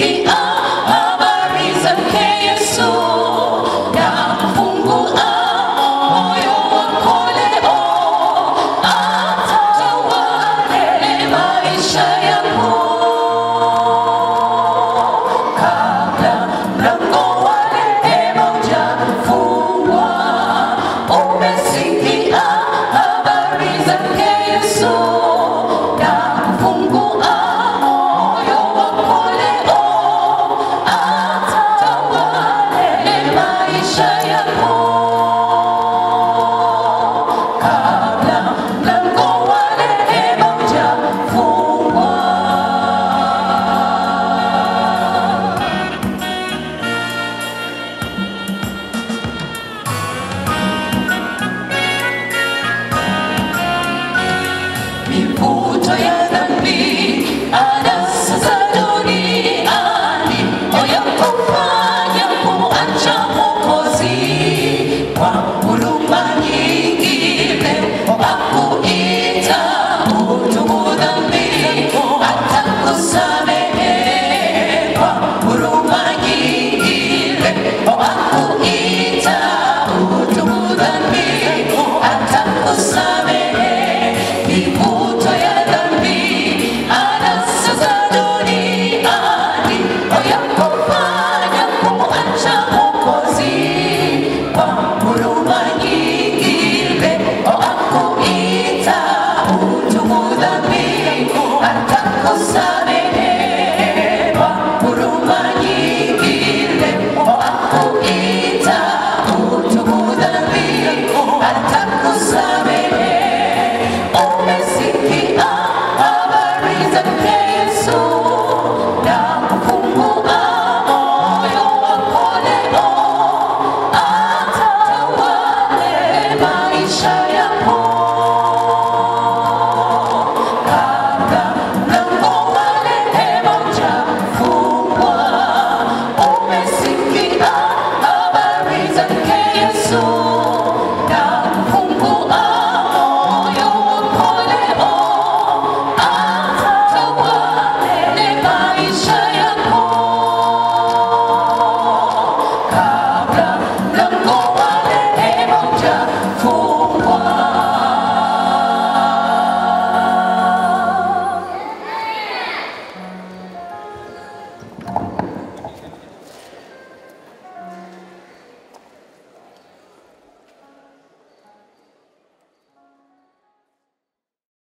thinking